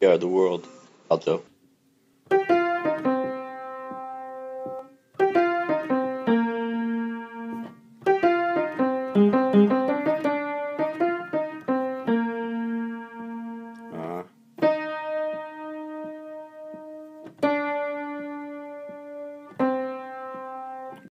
We are the world, Alto.